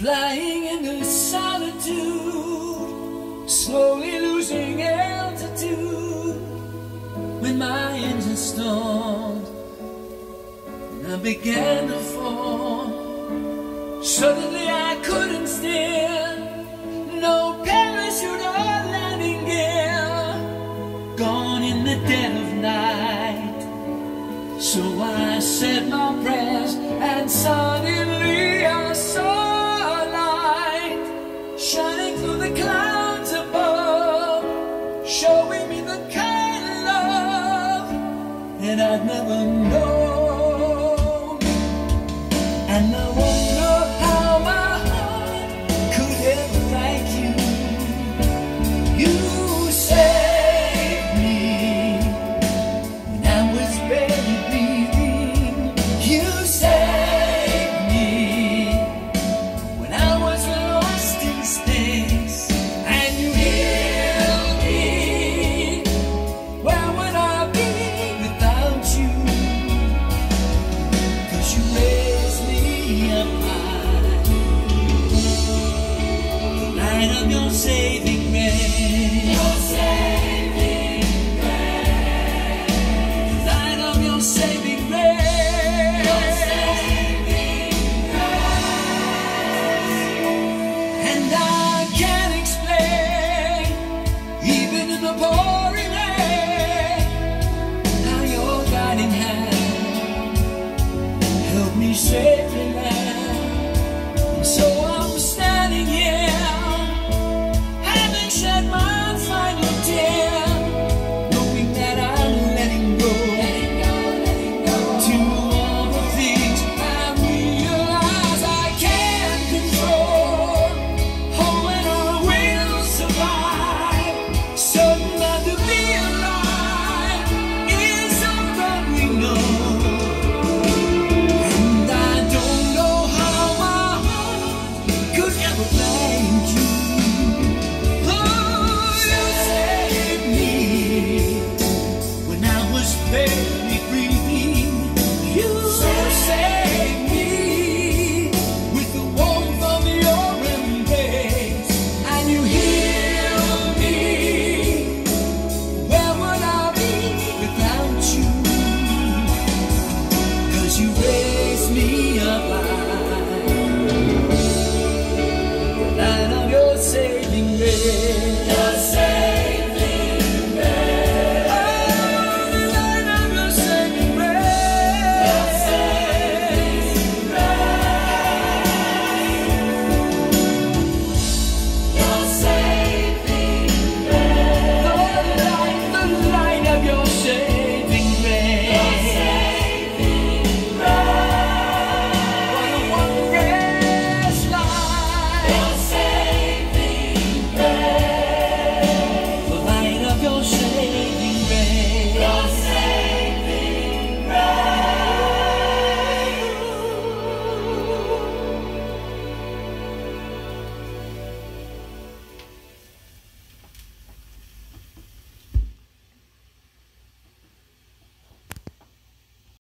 Flying into the solitude, slowly losing altitude. When my engine stalled, and I began to fall. Suddenly I couldn't steer, no parachute or landing gear. Gone in the dead of night. So I said my prayers and suddenly I'd never known. your saving grace. Your saving your saving grace. Your saving grace. And I can't explain, even in the pouring rain, how your guiding hand helped me say.